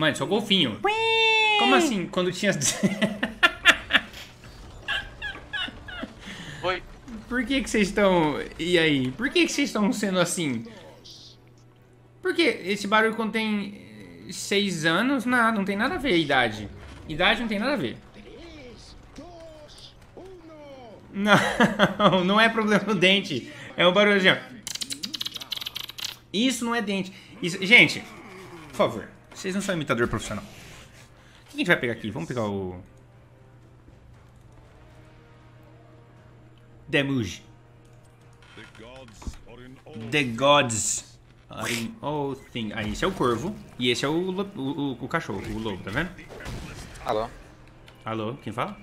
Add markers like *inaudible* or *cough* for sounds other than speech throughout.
Mano, só golfinho. Como assim? Quando tinha... *laughs* Oi. Por que que vocês estão... E aí? Por que que vocês estão sendo assim? Porque esse barulho contém seis anos, nada, não tem nada a ver a idade. Idade não tem nada a ver. Não, *laughs* não é problema no dente. É o barulho assim, ó. Isso não é dente. Isso, gente, por favor, vocês não são imitador profissional. O que a gente vai pegar aqui? Vamos pegar o... Demuge. The gods are in all things. Ah, esse é o corvo. E esse é o, o, o cachorro, o lobo, tá vendo? Alô? Alô, quem fala?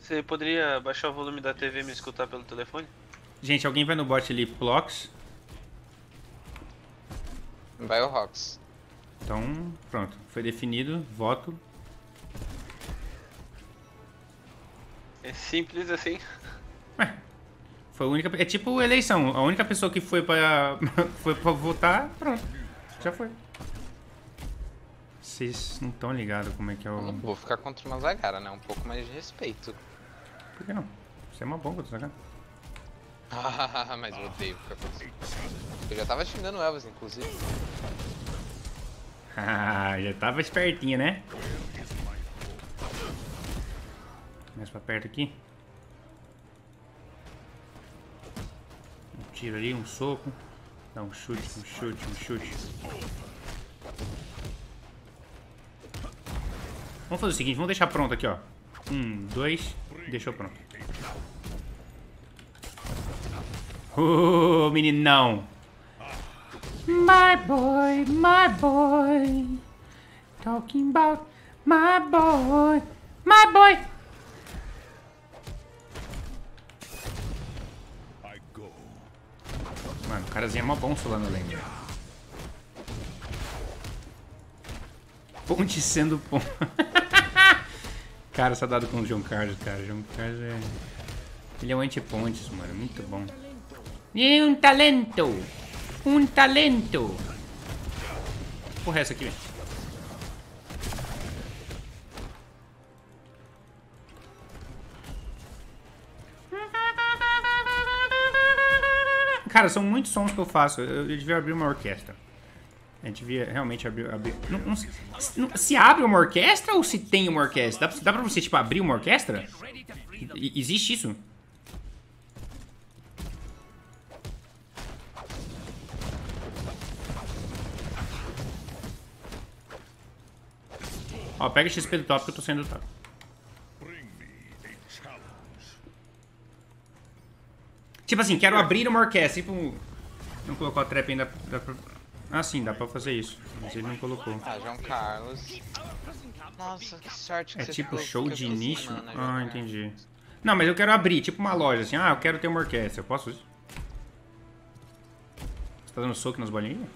Você poderia baixar o volume da TV e me escutar pelo telefone? Gente, alguém vai no bot ali, Plox. Vai o Rox. Então, pronto. Foi definido, voto. É simples assim. Ué, foi a única. É tipo eleição. A única pessoa que foi pra, *laughs* foi pra votar, pronto. Já foi. Vocês não estão ligados como é que é Eu não o. vou ficar contra uma Zagara, né? Um pouco mais de respeito. Por que não? Você é uma bomba, tá ligado? Mas eu odeio ficar contra Eu já tava xingando o Elvis, inclusive. *laughs* Ah, já tava espertinha, né? Mais pra perto aqui. Um tiro ali, um soco. Dá um chute, um chute, um chute. Vamos fazer o seguinte, vamos deixar pronto aqui, ó. Um, dois, deixou pronto. Ô, meninão! My boy, my boy. Talking about my boy, my boy. Mano, o carazinho é mó bom solando lenda. Ponte sendo ponte. *laughs* cara, saudade com o João Carlos, cara. João Carlos é. Ele é um anti-pontes, mano. Muito bom. E um talento! Um talento! Porra, é essa aqui, velho. Cara, são muitos sons que eu faço. Eu, eu devia abrir uma orquestra. A gente devia realmente abrir. abrir- não- não se- não- se abre uma orquestra ou se tem uma orquestra? Dá, pra- dá pra você, tipo, abrir uma orquestra? Existe isso? Ó, pega XP do top que eu tô saindo do top. Tipo assim, quero abrir uma orquestra. Tipo. Não colocou a trap ainda. Dá pra... Ah, sim, dá pra fazer isso. Mas ele não colocou. Ah, João Carlos. Nossa, que sorte que É você tipo show de semana, João Ah, entendi. Não, mas eu quero abrir, tipo uma loja, assim. Ah, eu quero ter uma orquestra. Eu posso? Você tá dando soco nas bolinhas?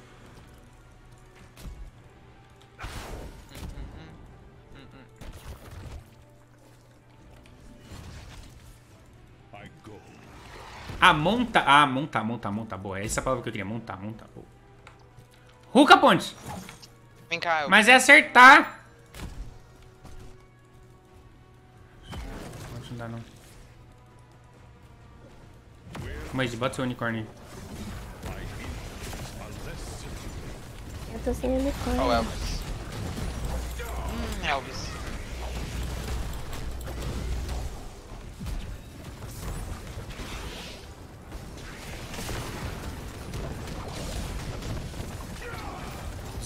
Ah, monta. Ah, monta, monta, monta. Boa, essa é a palavra que eu queria. Montar, montar. Boa. Ruka Pontes! Vem cá, Elvis. Mas é acertar! Não dá não. Mas bota seu unicórnio aí. Eu tô sem Ó o unicórnio. Elvis. Hum, Elvis.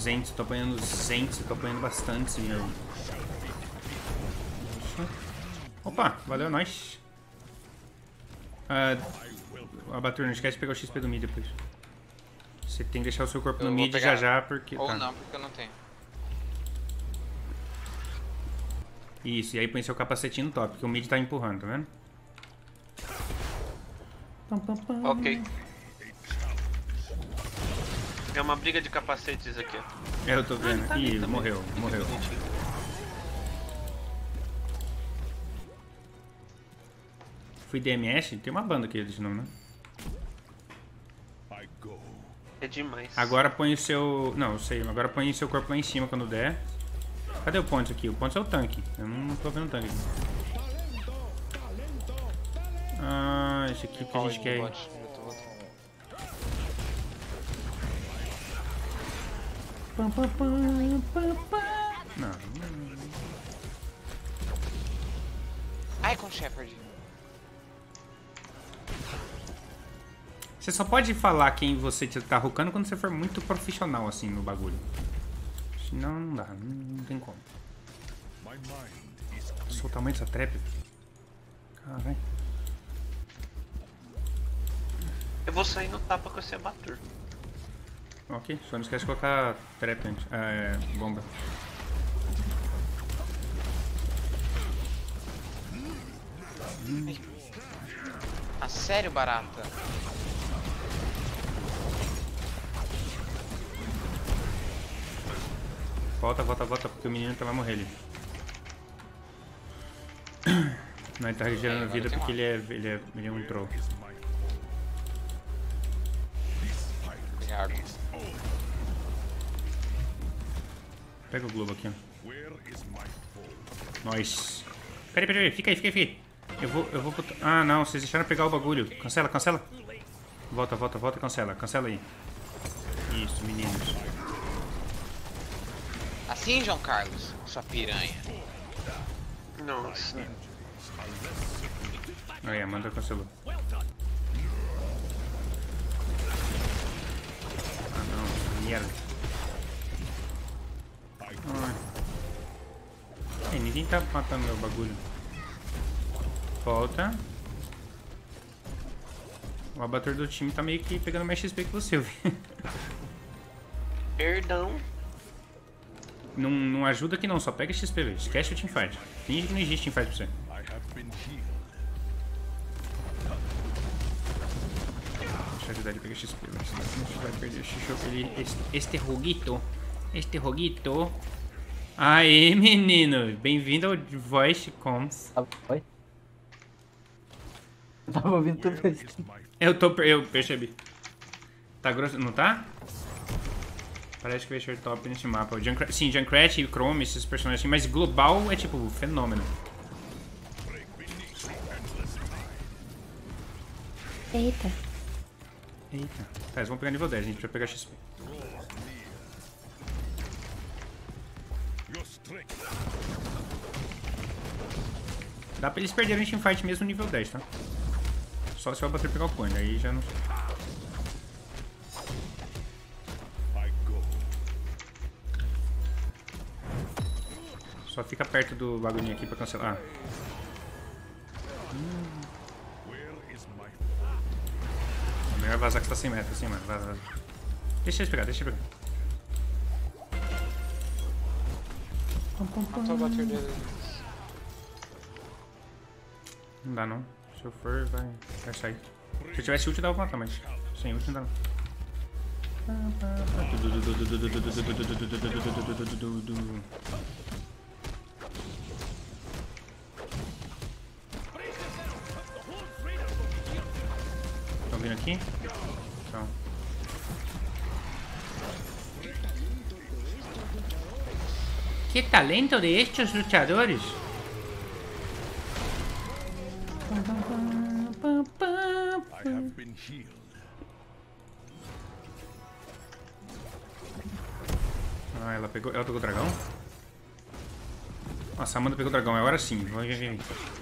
Zentes, tô apanhando Zentes, tô apanhando bastante meu. Opa, valeu, nós. Ah, Abatur, não esquece de pegar o XP do mid depois. Você tem que deixar o seu corpo Eu no mid pegar. já já, porque... Ou tá. não, porque eu não tenho. Isso, e aí põe seu capacetinho no top, porque o mid tá empurrando, tá vendo? Ok. É uma briga de capacetes aqui. É, eu tô vendo. tá Ih, ali também. morreu, morreu. Fui DMS? Tem uma banda aqui desse nome, né? É demais. Agora põe o seu... Não, eu sei. Agora põe o seu corpo lá em cima quando der. Cadê o Pontes aqui? O Pontes é o tanque. Eu não tô vendo o tanque. Ah, esse aqui que a gente quer... Pam, pam, pam, pam, pam. Não, não. Ai, com Shepard. Você só pode falar quem você tá rocando quando você for muito profissional, assim, no bagulho. Senão não dá, não, não tem como. Sou o tamanho dessa trap. Caralho. Eu vou sair no tapa com esse abatur. Ok, só não esquece de colocar trap antes. É, bomba. Ah, sério, barata? Volta, volta, volta, porque o menino tá vai morrer ali. *clears throat* Não, ele tá regenerando vida porque ele é, ele é, ele é um troll. Pegar água. Pega o globo aqui, ó. Nós. Peraí, peraí, fica aí, fica aí, fica aí. Eu vou, eu vou botar... Ah, não, vocês deixaram pegar o bagulho. Cancela, cancela. Volta, volta, volta e cancela. Cancela aí. Isso, meninos. Assim, João Carlos, sua piranha. Nossa. Aí, Amanda cancelou. Ah, merda. Ai. Ei, ninguém tá matando meu bagulho. Volta. O abator do time tá meio que pegando mais XP que você, eu vi. Perdão. Não, não ajuda aqui não, só pega XP, velho. Esquece o teamfight. Finge que não existe teamfight pra você. Ajudar ele a pegar XP, velho. Senão a gente vai perder este, este roguito. Este roguito. Aê, menino. Bem-vindo ao Voice Coms. Ah, Oi? Eu *laughs* tava ouvindo tudo isso. Eu tô... Eu percebi. Tá grosso, não tá? Parece que vai ser top nesse mapa. O Junkrat, sim, Junkrat e Chrome, esses personagens assim, mas global é tipo fenômeno. Eita. Eita. Tá, eles vão pegar nível 10, a gente precisa pegar XP. Dá pra eles perderem o teamfight mesmo no nível 10, tá? Só se eu bater pegar o cone, aí já não. Só fica perto do bagulhinho aqui pra cancelar. É melhor vazar que tá sem meta, assim, mano. Vaza, vaza. Deixa eles pegar, deixa eles pegar. Matou o bater dele. Não dá não. Se eu for, vai, vai sair. Se eu tivesse ult, dava pra matar, mas sem ult não dá não. Vindo aqui? Então. Que talento de estes luchadores! Ah, ela pegou. Ela pegou o dragão? Nossa, a Amanda pegou o dragão, agora sim. Vai, vai, vai.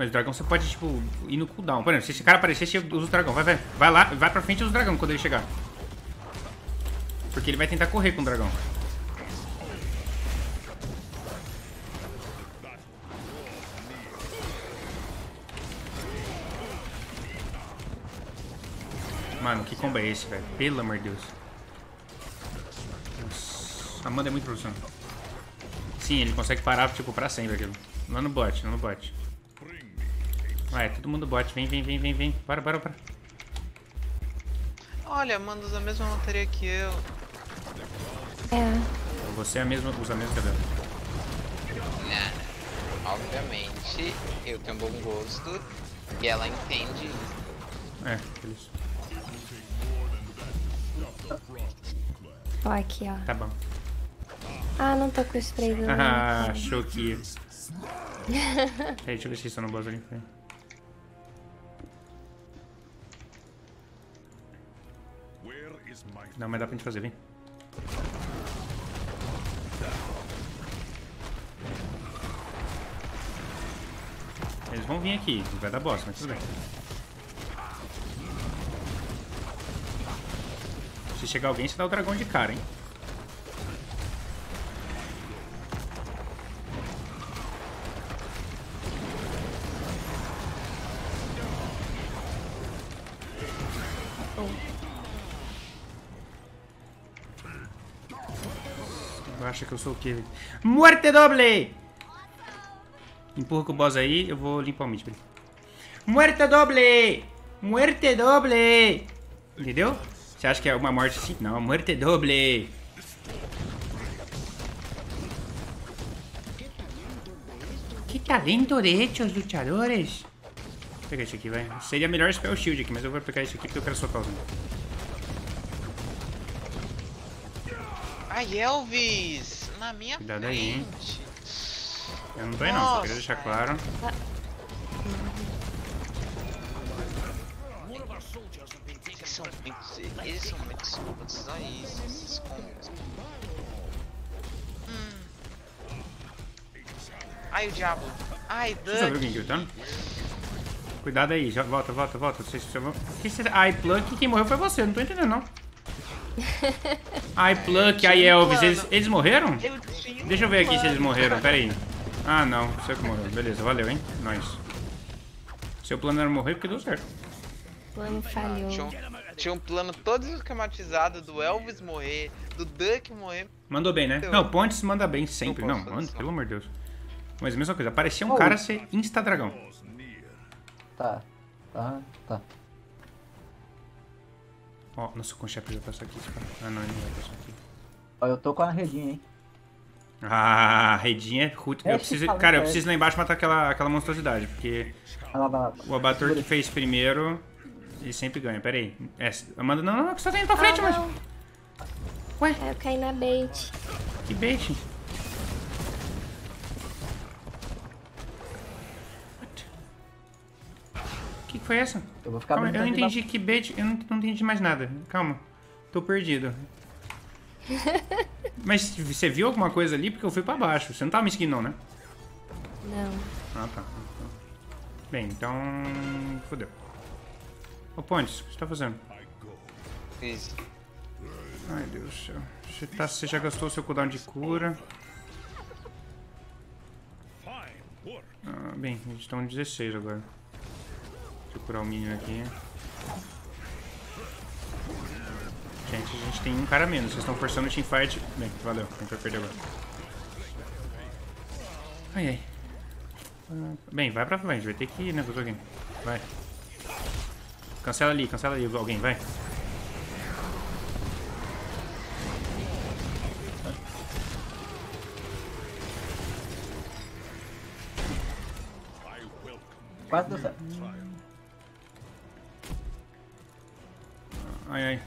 Mas dragão você pode, tipo, ir no cooldown. Por exemplo, se esse cara aparecer, você usa o dragão. Vai, vai. Vai lá, vai pra frente e usa o dragão quando ele chegar. Porque ele vai tentar correr com o dragão. Mano, que combo é esse, velho? Pelo amor de Deus. Nossa, Amanda é muito profissional. Sim, ele consegue parar, tipo, pra sempre aquilo. Lá no bot, lá no bot. Vai, todo mundo bot. Vem, vem, vem, vem, vem. Bora, bora, bora. Olha, manda usa a mesma montaria que eu. É. Você é a mesma, usa a mesma cabelo. Não. Obviamente, eu tenho bom gosto e ela entende isso. É, isso. Ó, aqui, ó. Tá bom. Ah, não tô com o spray do... *laughs* Ah, achou que... Peraí, *laughs* deixa eu ver se estão no boss ali. peraí. Não, mas dá pra gente fazer, vem. Eles vão vir aqui, vai dar bosta, mas tudo bem. Se chegar alguém, você dá o dragão de cara, hein? Acha que eu sou o quê? Muerte doble! Empurra com o boss aí, eu vou limpar o mid. Muerte doble! Muerte doble! Entendeu? Você acha que é uma morte assim? Não, muerte doble! Que talento de hechos, luchadores! Vou pegar esse aqui, vai. Seria melhor spell shield aqui, mas eu vou pegar esse aqui porque eu quero soltar os Ai, Elvis! Na minha Cuidado aí, hein. frente. Eu não tô aí não, só queria deixar claro. Eles são muito. Eles são muito isso, esses combos. Hum. Ai, o diabo. Ai, Você viu Duck. alguém gritando? Cuidado aí, já volta, volta, volta. Vocês, vocês você... Ai, Plunk, quem morreu foi você, eu não tô entendendo não. *laughs* Ai, Plunk, ai, Elvis, eles, eles morreram? Deixa eu ver aqui se eles morreram, pera aí. Ah, não, você que morreu. Beleza, valeu, hein? Nós. Seu plano era morrer porque deu certo. O plano falhou. Tinha um, tinha um plano todo esquematizado do Elvis morrer, do Duck morrer. Mandou bem, né? Eu- Não, Pontes manda bem sempre. Não manda, pelo amor de Deus. Mas a mesma coisa, aparecia um Oh. cara ser insta-dragão. Tá, tá, tá. Ó, nossa, o chefe já passou aqui. cara. Ah, não, ele não vai passar aqui. Ó, eu tô com a redinha, hein? Ah, redinha é. É, Eu preciso, fala, cara, eu é. preciso lá embaixo matar aquela, aquela monstruosidade, porque Vai lá, vai lá. o abator que fez primeiro, ele sempre ganha. Pera aí. É, Amanda, não, não, não, que você tá indo pra frente, ah, mas... Ué, Ah, eu caí na bait. que bait. Foi essa? Eu vou ficar Calma, eu não entendi que bait, eu não, não entendi mais nada. Calma, tô perdido. *laughs* Mas você viu alguma coisa ali? Porque eu fui pra baixo. Você não tava me seguindo não, né? Não. Ah, tá. Bem, então... Fodeu. Ô, Pontes, o que você tá fazendo? Fiz. Ai, Deus do céu. Você, tá, você já gastou o seu cooldown de cura. Ah, bem, eles estão em 16 agora. Deixa eu curar o minion aqui. Gente, a gente tem um cara menos. Vocês estão forçando o teamfight. Bem, valeu. A gente vai perder agora. Ai, ai. Ah, Bem, vai pra frente. Vai ter que ir, né, com alguém. Vai. Cancela ali, cancela ali alguém, vai. Quase deu certo. Ai, ai.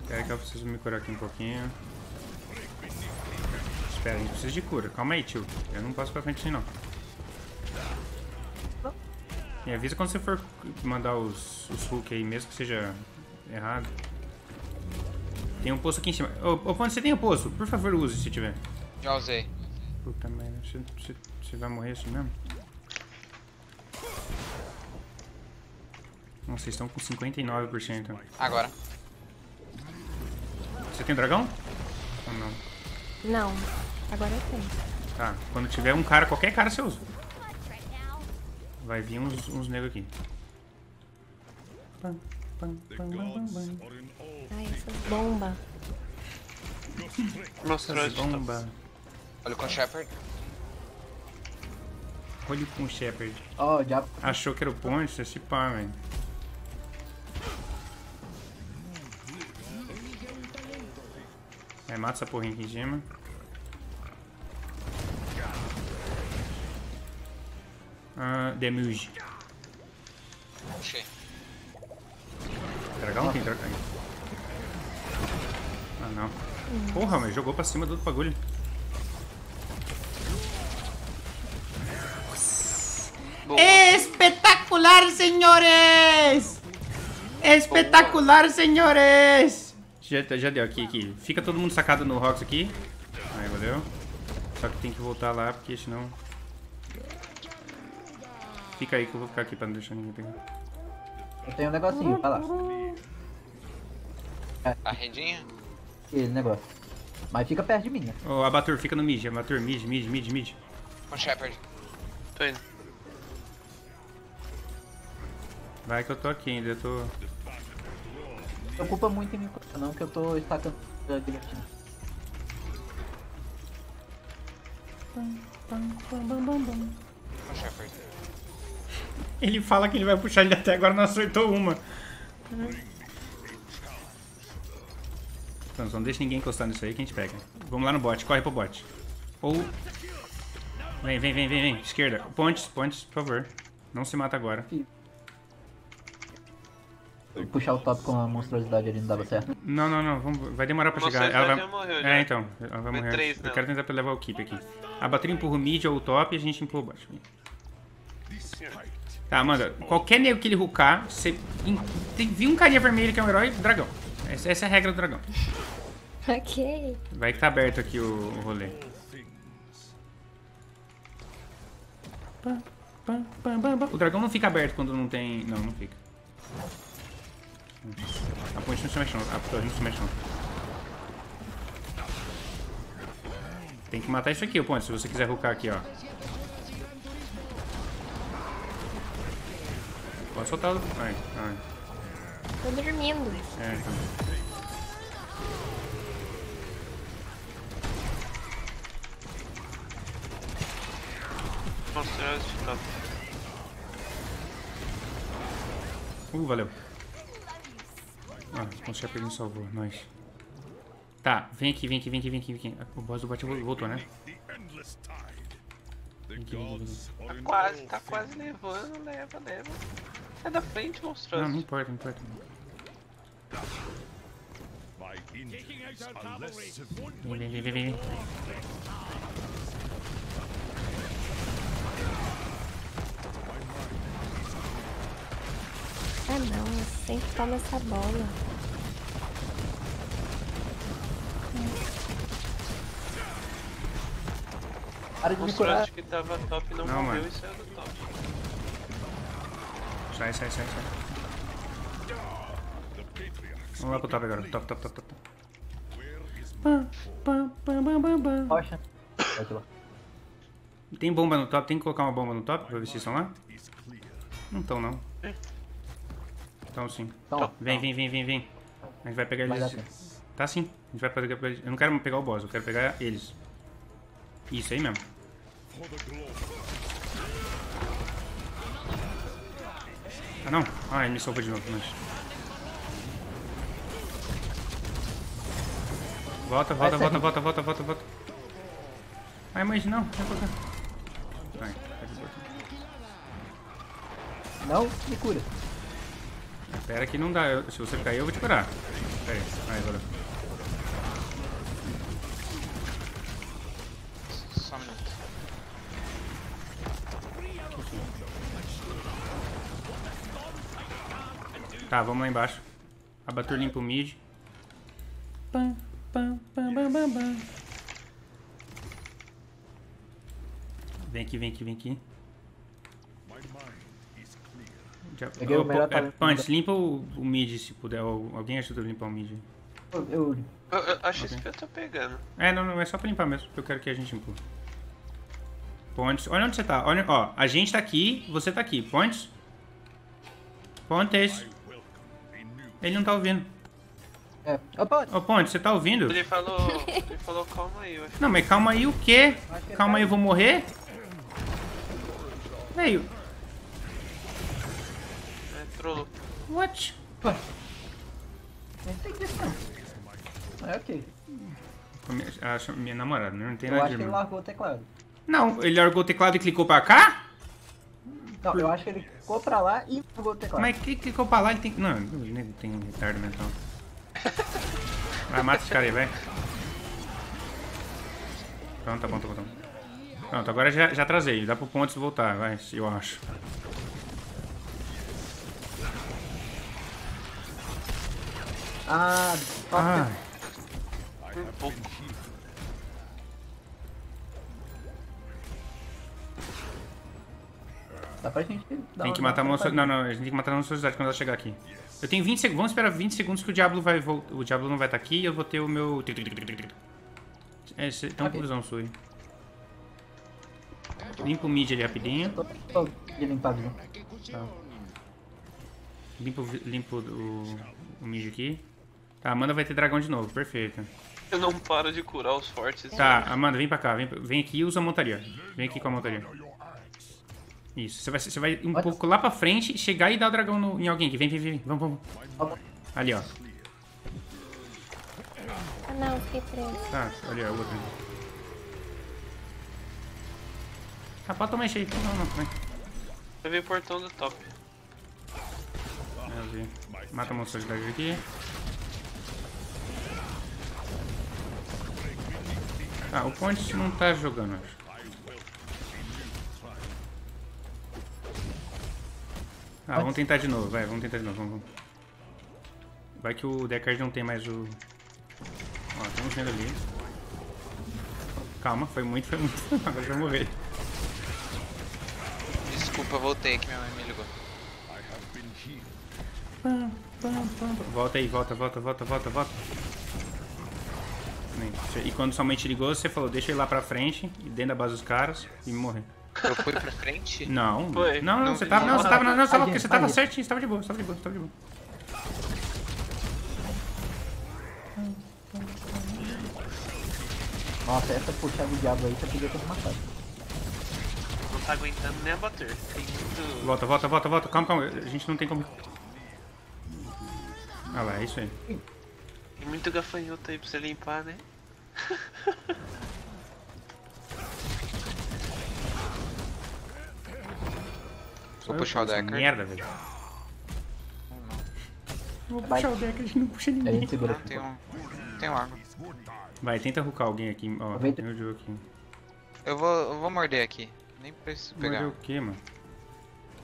Espera que eu preciso me curar aqui um pouquinho. Espera, a gente precisa de cura. Calma aí, tio. Eu não posso pra frente assim, não. Me avisa quando você for mandar os, os hook aí, mesmo que seja errado. Tem um poço aqui em cima. Ô, ô Ponte, você tem um poço? Por favor, use se tiver. Já usei. Puta merda, você, você, você vai morrer assim mesmo? Nossa, vocês estão com 59%. Agora. Você tem dragão? Ou não? Não. Agora eu tenho. Tá, quando tiver um cara, qualquer cara você usa. Vai vir uns, uns negros aqui. Pam, pam, The pam, pam, gods pam, are in all Ai, essas bombas. Bomba. Olha com o Shepard. Olha com o Shepard. Ó, o diabo. Achou que era o Ponte? Esse pá, velho. Aí mata essa porrinha aqui em cima. Ah, Demuge. Puxei. Dragão? Tem dragão. Ah, não. Porra, mas jogou pra cima do bagulho. Boa. Espetacular, senhores! Espetacular, senhores! Já, já deu aqui, aqui. Fica todo mundo sacado no Rox aqui. Aí, valeu. Só que tem que voltar lá, porque senão... Fica aí que eu vou ficar aqui pra não deixar ninguém pegar. Eu tenho um negocinho, vai lá. A rendinha? Esse negócio. Mas fica perto de mim, né? Ô, Abatur, fica no mid. Abatur, mid, mid, mid, mid. Um Shepard. Tô indo. Vai que eu tô aqui ainda, eu tô... Não preocupa muito em mim não, que eu tô estacando a guilhotina. Ele fala que ele vai puxar, ele até agora não acertou uma. Então, não deixa ninguém encostar nisso aí que a gente pega. Vamos lá no bot, corre pro bot. Ou... Vem, vem, vem, vem, vem. Esquerda. Pontes, pontes, por favor. Não se mata agora. Puxar o top com a monstruosidade ali não dava certo. Não, não, não. Vamos, vai demorar pra chegar. Ela vai... já morreu, É, já. então. Ela vai Foi morrer. três eu nela. quero tentar pra levar o keep aqui. A bateria empurra o mid ou o top e a gente empurra o fight Tá, manda. Qualquer nego que ele rucar, você viu um carinha vermelho que é um herói, dragão. Essa, essa é a regra do dragão. Ok. Vai que tá aberto aqui o, o rolê. O dragão não fica aberto quando não tem. Não, não fica. A ponte não se mexe não. A torre não se mexe não. Tem que matar isso aqui, o ponte, se você quiser rucar aqui, ó. Pode soltar o. Ai, ai. Tô dormindo. É, então. Mostrar esse top. Uh, valeu. Ah, o Shepard me salvou, nós. Tá, vem aqui, vem aqui, vem aqui, vem aqui, vem aqui. O boss do bot voltou, né? Vem aqui, vem aqui, vem Tá quase, tá quase levando, leva, leva. É da frente, monstruoso. Não, não importa, não importa. Vem, vem, vem, vem, vem. Ah não, eu sempre tomo essa bola. Para de me curar. Monstruoso que tava top não, Não, morreu mano. e saiu do top. Sai, sai, sai, sai. Vamos lá pro top agora. Top, top, top, top. Rocha. Tem bomba no top? Tem que colocar uma bomba no top pra ver se estão lá? Não estão, não. Então sim. Então, Vem, vem, vem, vem, vem. A gente vai pegar eles. Tá sim. A gente vai pegar eles. Eu não quero pegar o boss, eu quero pegar eles. Isso aí mesmo. Ah não? Ah, ele me salvou de novo, mas. Volta, volta, Vai, volta, volta, volta, volta, volta. Ai, mas não, vem pra cá. Vai. Não, me cura. Espera que não dá. se você cair, eu vou te curar. Pera aí. Aí, valeu. Tá, vamos lá embaixo. Abatur limpa o mid. Pam, pam, pam, pam, pam, pam. Vem aqui, vem aqui, vem aqui. Já, Peguei o melhor é, Punch, limpa o, o mid se puder. ou alguém ajuda a limpar o mid. Eu, eu Eu, eu acho isso que eu tô pegando. É, não, não, é só pra limpar mesmo, porque eu quero que a gente empurre. Pontes, olha onde você tá. Olha, ó, a gente tá aqui, você tá aqui. Pontes. Pontes. Ele não tá ouvindo. É. Opa! Ô, Pontes, você tá ouvindo? Ele falou. ele falou, calma aí, eu acho. Não, mas calma aí o quê? Calma aí, eu vou morrer? Veio. É, trollou. What? Não tem que não. É ok. Minha, acho- minha namorada, né? não tem Eu nada acho de que ele largou o teclado. Não, ele largou o teclado e clicou pra cá? Não, eu acho que ele ficou pra lá e jogou o teclado. Mas que clicou pra lá, ele tem que... Não, ele tem um retardo mental. Vai, mata esse cara aí, vai. Pronto, tá bom, tá bom, tá bom. Pronto, agora já, já trazei. Dá pro Pontes voltar, vai, eu acho. Ah, top. Ah, Um pouco. Dá pra gente dar tem que matar a uma monstro... Não, não, a gente tem que matar a monstruosidade quando ela chegar aqui. Eu tenho 20 segundos. Vamos esperar 20 segundos que o Diablo vai voltar. O Diablo não vai estar aqui e eu vou ter o meu. É, cê... tem uma Ok. confusão sua aí. Limpa o mid ali rapidinho. Tô, tô de limpadinho. Limpa, o vi- limpa o, o, o mid aqui. Tá, Amanda vai ter dragão de novo, perfeito. Eu não paro de curar os fortes. Tá, Amanda, vem pra cá, vem, vem aqui e usa a montaria. Vem aqui com a montaria. Isso, você vai, você vai um Olha. pouco lá pra frente, chegar e dar o dragão no- em alguém aqui. Vem, vem, vem, vamos, vamos. Vamos. Ali, ó. Ah não, fiquei preso. Tá, ali, ó, o outro. Ah, pode tomar aí. Não, não, vai. Eu vi o portão do top. Eu vi. Mata a monstruosidade aqui. Ah, o Ponte não tá jogando, acho. Ah, vamos tentar de novo, vai, vamos tentar de novo, vamos. vamos. Vai que o Deckard não tem mais o... Ó, estamos vendo ali. Calma, foi muito, foi muito. *laughs* Agora já vai morrer. Desculpa, voltei que minha mãe me ligou. Volta aí, volta, volta, volta, volta, volta. E quando sua mãe te ligou, você falou, deixa eu ir lá pra frente, e dentro da base dos caras, e morrer. Eu fui pra frente? Não, Foi. não, não, Não, você tava, não, você tava, não, você tava, você tava certinho, você tava de boa, você tava de boa, você tava de boa. Nossa, essa puxada do diabo aí você podia ter matado. Não tá aguentando nem a bater. Muito. Volta, volta, volta, volta, calma, calma, a gente não tem como... Ah lá, é isso aí. Tem muito gafanhoto aí pra você limpar, né? *laughs* Vou puxar o Decker. Merda, velho. Vou puxar o deck, a gente não puxa A ninguém. gente segura Não, tem um. Tem um arma. Vai, tenta rucar alguém aqui, ó, Aproveita. tem o Joe aqui. Eu vou, eu vou morder aqui. Nem preciso pegar. Mordeu o quê, mano?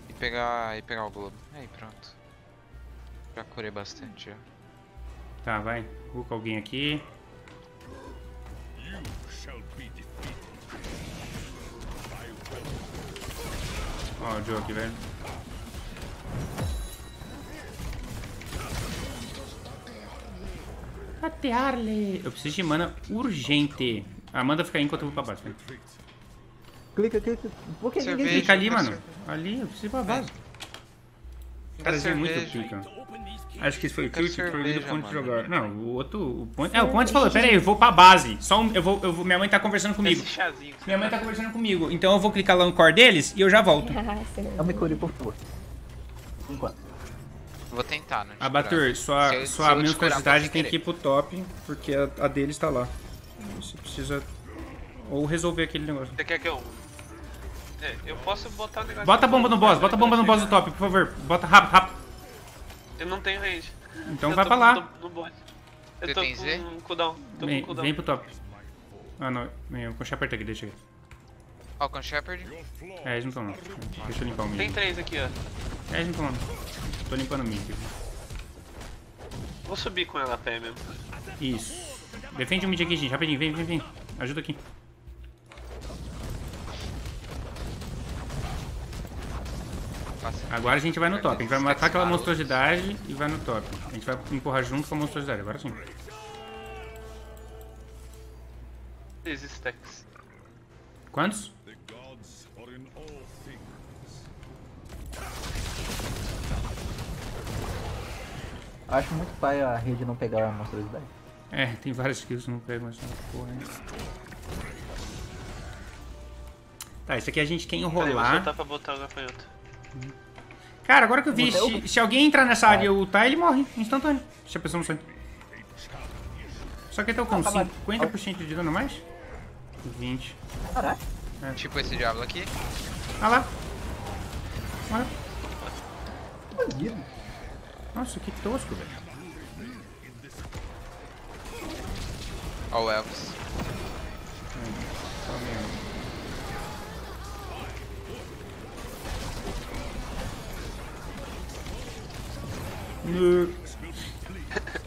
E pegar. E pegar o globo. Aí pronto. Já curei bastante já. Tá, vai, ruca alguém aqui. You shall be Ó, o Joe aqui, velho. Atearle. Eu preciso de mana urgente. A Amanda fica aí enquanto eu vou pra base. velho. Clica, clica. Por que ninguém. Clica ali, mano. Ali, eu preciso ir pra base. Cara, é muito pica. Acho que esse foi o tilt proibido o cerveja, Ponte mano. jogar. Não, o outro. O Ponte. É, o Ponte falou: pera aí, eu vou pra base. Só um, eu vou, eu vou. Minha mãe tá conversando comigo. Chazinho. que Minha mãe tá tá- conversando comigo. Então eu vou clicar lá no core deles e eu já volto. Não me cure, por favor. Enquanto. Vou tentar, né? Abatur, sua, Se eu- se sua eu te curar, monstruosidade tem que ir pro top, porque a, a dele está lá. Você precisa. Ou resolver aquele negócio. Você quer que eu. É, eu posso botar o negócio. Bota a bomba no boss, bota a bomba no boss do top, por favor. Bota rápido, rápido. Eu não tenho range. Então Eu vai pra lá. No, no boss. Eu Você tô tem Z? com cooldown. Tô Vem, com cooldown. vem pro top. Ah não, vem, puxar perto aqui, deixa aí. Falcon Shepard. É, eles não estão não. Deixa eu limpar o Tem mid. três aqui, ó. É, eles não estão não. Tô limpando o mid. Vou subir com ela a pé mesmo. Isso. Defende o mid aqui, gente, rapidinho, vem, vem, vem. Ajuda aqui. Agora a gente vai no top. A gente vai matar aquela monstruosidade e vai no top. A gente vai empurrar junto com a monstruosidade, agora sim. Stacks. Quantos? Acho muito pai a rede não pegar a monstruosidade. É, tem várias skills que não pegam essa porra aí. Tá, isso aqui a gente quer Peraí, vou enrolar. soltar pra botar o gafanhoto. Cara, agora que eu vi, Eu- se, se alguém entrar nessa área e ultar, ele morre instantâneo. Se a pessoa não sair. Só que ele tá com Ah, tá bom. 50% de dano a mais? 20. Caraca. Tipo esse diabo aqui. Ah lá. Olha. Nossa, que tosco, velho. Ó o Elvis. Só mesmo.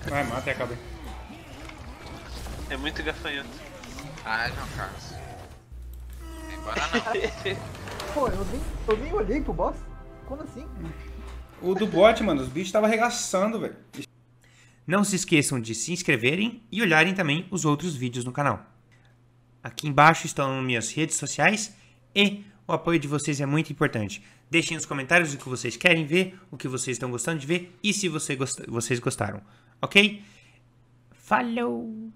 Vai, mata e acaba. É muito gafanhoto. Ah, João Carlos. Embora não. *laughs* Pô, eu nem, eu nem olhei pro boss. Como assim? O do bot, mano, os bichos estavam arregaçando, velho. Não se esqueçam de se inscreverem e olharem também os outros vídeos no canal. Aqui embaixo estão minhas redes sociais e o apoio de vocês é muito importante. Deixem nos comentários o que vocês querem ver, o que vocês estão gostando de ver e se você gost- vocês gostaram, ok? Falou!